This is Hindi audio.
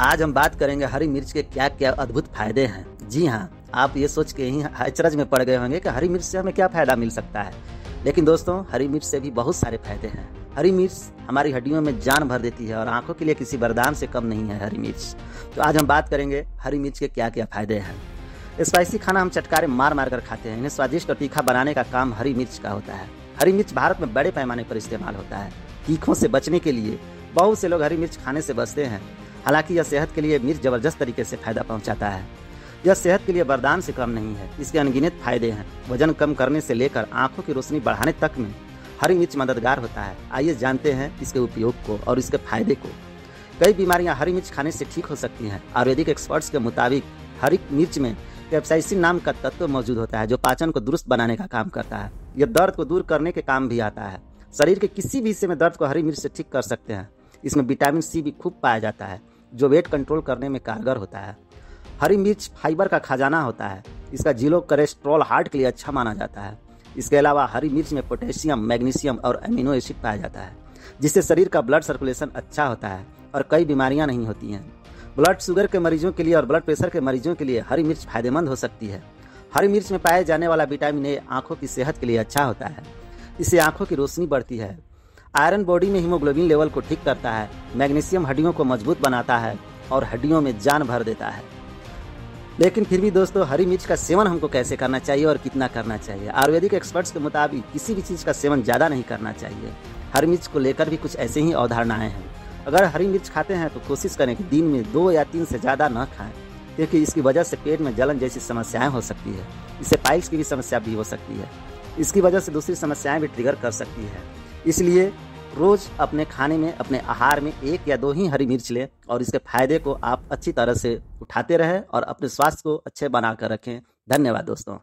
आज हम बात करेंगे हरी मिर्च के क्या क्या अद्भुत फ़ायदे हैं। जी हाँ आप ये सोच के ही अचरज में पड़ गए होंगे कि हरी मिर्च से हमें क्या फ़ायदा मिल सकता है। लेकिन दोस्तों, हरी मिर्च से भी बहुत सारे फ़ायदे हैं। हरी मिर्च हमारी हड्डियों में जान भर देती है और आँखों के लिए किसी वरदान से कम नहीं है हरी मिर्च। तो आज हम बात करेंगे हरी मिर्च के क्या क्या फ़ायदे हैं। स्पाइसी खाना हम चटकारे मार मार कर खाते हैं। इन्हें स्वादिष्ट और तीखा बनाने का काम हरी मिर्च का होता है। हरी मिर्च भारत में बड़े पैमाने पर इस्तेमाल होता है। तीखों से बचने के लिए बहुत से लोग हरी मिर्च खाने से बचते हैं। हालाँकि यह सेहत के लिए मिर्च ज़बरदस्त तरीके से फ़ायदा पहुंचाता है। यह सेहत के लिए वरदान से कम नहीं है, इसके अनगिनत फ़ायदे हैं। वज़न कम करने से लेकर आँखों की रोशनी बढ़ाने तक में हरी मिर्च मददगार होता है। आइए जानते हैं इसके उपयोग को और इसके फ़ायदे को। कई बीमारियाँ हरी मिर्च खाने से ठीक हो सकती हैं। आयुर्वेदिक एक्सपर्ट्स के मुताबिक हरी मिर्च में कैप्साइसिन नाम का तत्व मौजूद होता है, जो पाचन को दुरुस्त बनाने का काम करता है। यह दर्द को दूर करने के काम भी आता है। शरीर के किसी भी हिस्से में दर्द को हरी मिर्च से ठीक कर सकते हैं। इसमें विटामिन सी भी खूब पाया जाता है। जो वेट कंट्रोल करने में कारगर होता है। हरी मिर्च फाइबर का खजाना होता है। इसका ज़ीरो कोलेस्ट्रॉल हार्ट के लिए अच्छा माना जाता है। इसके अलावा हरी मिर्च में पोटेशियम, मैग्नीशियम और अमीनो एसिड पाया जाता है, जिससे शरीर का ब्लड सर्कुलेशन अच्छा होता है और कई बीमारियाँ नहीं होती हैं। ब्लड शुगर के मरीजों के लिए और ब्लड प्रेशर के मरीजों के लिए हरी मिर्च फ़ायदेमंद हो सकती है। हरी मिर्च में पाए जाने वाला विटामिन ए आँखों की सेहत के लिए अच्छा होता है। इससे आँखों की रोशनी बढ़ती है। आयरन बॉडी में हीमोग्लोबिन लेवल को ठीक करता है, मैग्नीशियम हड्डियों को मज़बूत बनाता है और हड्डियों में जान भर देता है। लेकिन फिर भी दोस्तों, हरी मिर्च का सेवन हमको कैसे करना चाहिए और कितना करना चाहिए? आयुर्वेदिक एक्सपर्ट्स के मुताबिक किसी भी चीज़ का सेवन ज़्यादा नहीं करना चाहिए। हरी मिर्च को लेकर भी कुछ ऐसे ही अवधारणाएँ हैं। अगर हरी मिर्च खाते हैं तो कोशिश करें कि दिन में दो या तीन से ज़्यादा न खाएँ, क्योंकि इसकी वजह से पेट में जलन जैसी समस्याएँ हो सकती है। इससे पाइल्स की भी समस्या भी हो सकती है। इसकी वजह से दूसरी समस्याएँ भी ट्रिगर कर सकती है। इसलिए रोज अपने खाने में, अपने आहार में एक या दो ही हरी मिर्च लें और इसके फ़ायदे को आप अच्छी तरह से उठाते रहें और अपने स्वास्थ्य को अच्छे बना कर रखें। धन्यवाद दोस्तों।